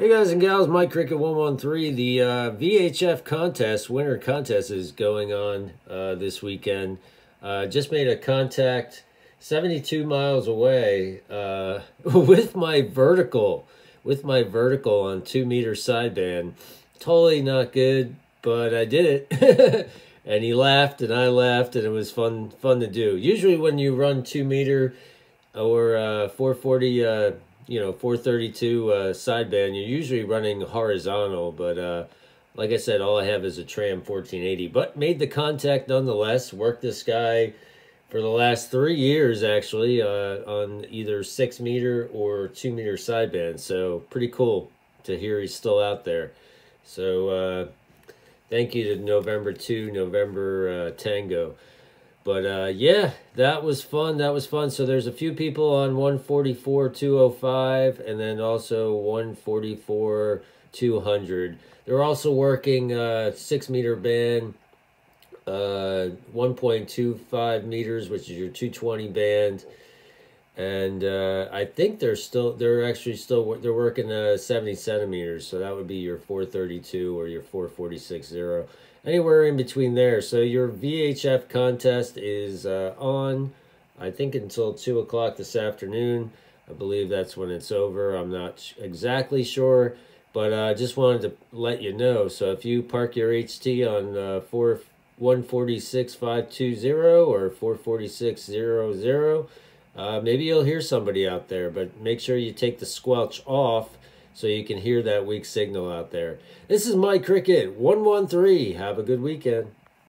Hey guys and gals, Mike Cricket 113. The uh, VHF contest, winter contest, is going on uh, this weekend. Uh, just made a contact 72 miles away uh, with my vertical, with my vertical on two meter sideband. Totally not good, but I did it. and he laughed and I laughed and it was fun, fun to do. Usually when you run two meter or uh, 440 uh, you know 432 uh, sideband, you're usually running horizontal, but uh, like I said, all I have is a Tram 1480. But made the contact nonetheless. Worked this guy for the last three years actually uh, on either six meter or two meter sideband. So pretty cool to hear he's still out there. So uh, thank you to November 2, November uh, Tango. But uh, yeah, that was fun. That was fun. So there's a few people on 144 205 and then also 144 200. They're also working uh, six meter band, uh, 1.25 meters, which is your 220 band. And uh, I think they're still, they're actually still, they're working uh, 70 centimeters. So that would be your 432 or your 446 zero anywhere in between there. So your VHF contest is uh, on, I think, until 2 o'clock this afternoon. I believe that's when it's over. I'm not exactly sure, but I uh, just wanted to let you know. So if you park your HT on uh, 4 146520 or 44600, uh, maybe you'll hear somebody out there, but make sure you take the squelch off so you can hear that weak signal out there. This is Mike Cricket 113. Have a good weekend.